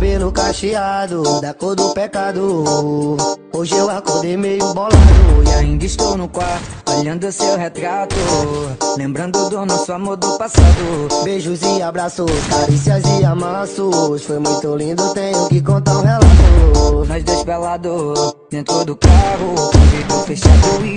cabelo cacheado, da cor do pecado. Hoje eu acordei meio bolado e ainda estou no quarto, olhando seu retrato. Lembrando do nosso amor do passado. Beijos e abraços, carícias e amassos. Foi muito lindo, tenho que contar um relato. Nós dois pelados, dentro do carro, o vidro fechado e